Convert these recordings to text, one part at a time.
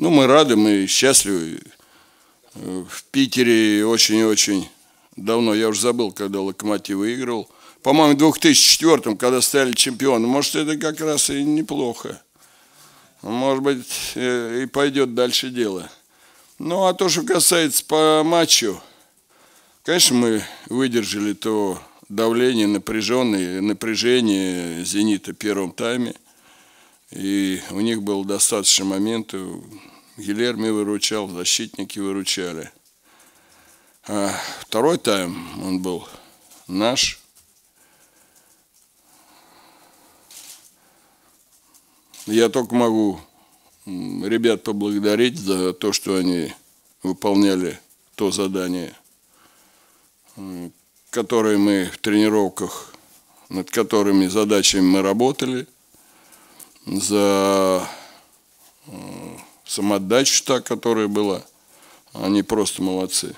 ну, мы рады, мы счастливы. В Питере очень-очень давно, я уже забыл, когда Локомотив выиграл. По-моему, в 2004 когда стали чемпионом. Может, это как раз и неплохо. Может быть, э, и пойдет дальше дело. Ну, а то, что касается по матчу, конечно, мы выдержали то давление, напряженное, напряжение «Зенита» в первом тайме. И у них было достаточно моментов. Гилерми выручал, защитники выручали. А второй тайм, он был наш. Я только могу ребят поблагодарить за то, что они выполняли то задание, которое мы в тренировках, над которыми задачами мы работали, за э, самоотдачу та, которая была. Они просто молодцы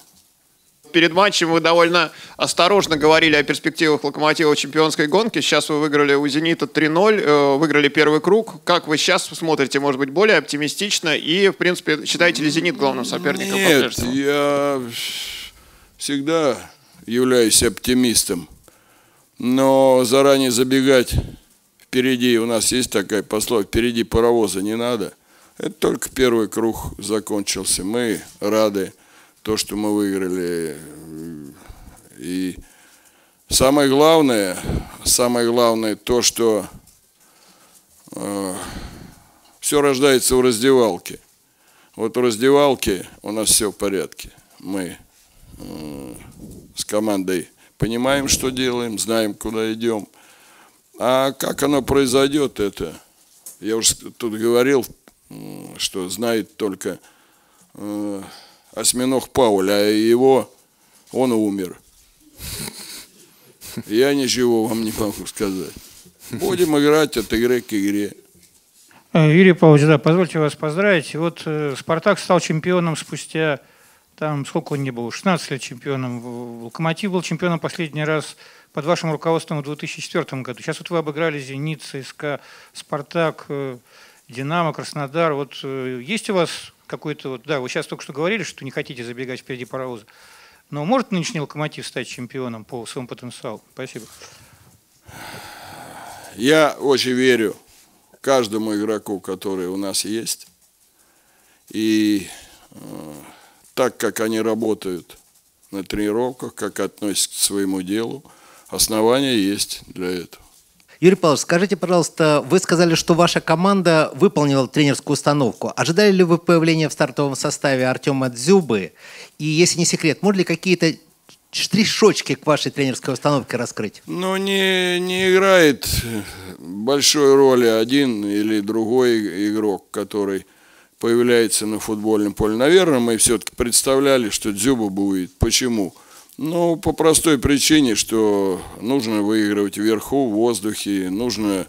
перед матчем вы довольно осторожно говорили о перспективах Локомотива чемпионской гонке. Сейчас вы выиграли у «Зенита» 3-0, э, выиграли первый круг. Как вы сейчас смотрите, может быть, более оптимистично? И, в принципе, считаете ли «Зенит» главным соперником? Нет, я всегда являюсь оптимистом. Но заранее забегать впереди, у нас есть такая пословица, впереди паровоза не надо. Это только первый круг закончился. Мы рады то, что мы выиграли. И самое главное, самое главное то, что э, все рождается в раздевалке. Вот в раздевалке у нас все в порядке. Мы э, с командой понимаем, что делаем, знаем, куда идем. А как оно произойдет, это я уже тут говорил, что знает только э, осьминог Пауль, а его он умер. Я ничего вам не могу сказать. Будем играть от игры к игре. Э, Юрий Павлович, да, позвольте вас поздравить. Вот э, Спартак стал чемпионом спустя, там, сколько он не был, 16 лет чемпионом. Локомотив был чемпионом последний раз под вашим руководством в 2004 году. Сейчас вот вы обыграли «Зенит», ЦСКА, «Спартак», «Динамо», «Краснодар». Вот есть у вас какой-то вот, да, вы сейчас только что говорили, что не хотите забегать впереди паровоза. Но может нынешний локомотив стать чемпионом по своему потенциалу? Спасибо. Я очень верю каждому игроку, который у нас есть. И э, так как они работают на тренировках, как относятся к своему делу, основания есть для этого. Юрий Павлович, скажите, пожалуйста, вы сказали, что ваша команда выполнила тренерскую установку. Ожидали ли вы появления в стартовом составе Артема Дзюбы? И если не секрет, можно ли какие-то штришочки к вашей тренерской установке раскрыть? Ну, не, не играет большой роли один или другой игрок, который появляется на футбольном поле. Наверное, мы все-таки представляли, что Дзюба будет. Почему? Ну, по простой причине, что нужно выигрывать вверху, в воздухе, нужно...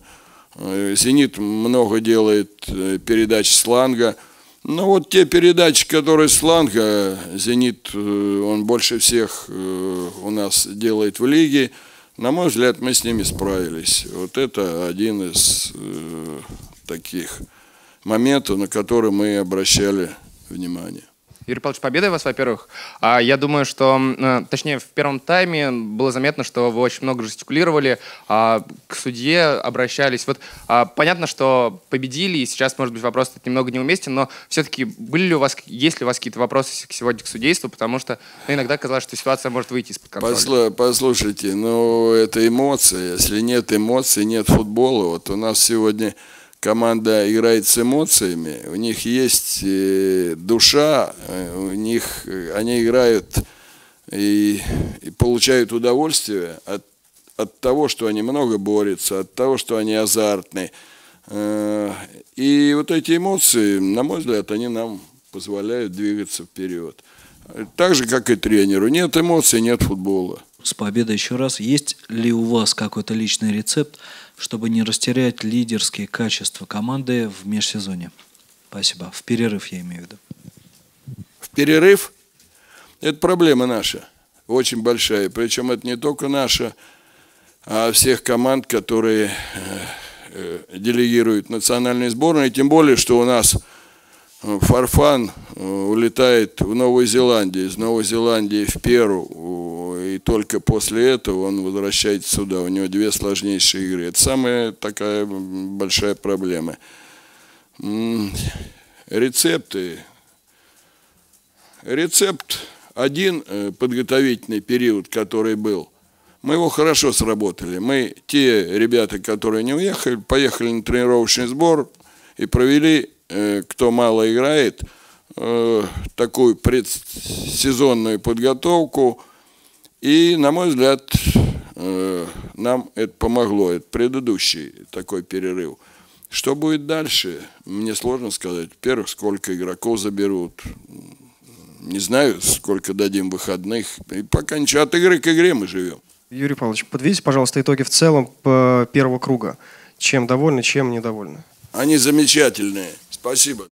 Э, «Зенит» много делает э, передач сланга. Но вот те передачи, которые сланга, «Зенит», э, он больше всех у нас делает в лиге. На мой взгляд, мы с ними справились. Вот это один из таких моментов, на которые мы обращали внимание. Юрий Павлович, победой вас, во-первых. А я думаю, что, э, точнее, в первом тайме было заметно, что вы очень много жестикулировали, а к судье обращались. Вот а, понятно, что победили, и сейчас, может быть, вопрос немного неуместен, но все-таки были ли у вас, есть ли у вас какие-то вопросы сегодня к судейству, потому что ну, иногда казалось, что ситуация может выйти из-под контроля. Послушайте, ну это эмоции. Если нет эмоций, нет футбола. Вот у нас сегодня команда играет с эмоциями, у них есть э, душа, э, у них э, они играют и, и получают удовольствие от, от того, что они много борются, от того, что они азартны. И вот эти эмоции, на мой взгляд, они нам позволяют двигаться вперед. Так же, как и тренеру. Нет эмоций, нет футбола. С победой еще раз. Есть ли у вас какой-то личный рецепт, чтобы не растерять лидерские качества команды в межсезоне? Спасибо. В перерыв я имею в виду. В перерыв? Это проблема наша. Очень большая. Причем это не только наша, а всех команд, которые э, э, делегируют национальные сборные. Тем более, что у нас Фарфан э, улетает в Новую Зеландию, из Новой Зеландии в Перу, и только после этого он возвращается сюда. У него две сложнейшие игры. Это самая такая большая проблема. Рецепты. Рецепт один э, подготовительный период, который был, мы его хорошо сработали. Мы, те ребята, которые не уехали, поехали на тренировочный сбор и провели Э, кто мало играет, э, такую предсезонную подготовку. И, на мой взгляд, э, нам это помогло. Это предыдущий такой перерыв. Что будет дальше, мне сложно сказать. Во-первых, сколько игроков заберут. Не знаю, сколько дадим выходных. И пока ничего, от игры к игре мы живем. Юрий Павлович, подведите, пожалуйста, итоги в целом первого круга. Чем довольны, чем недовольны? Они замечательные. Спасибо.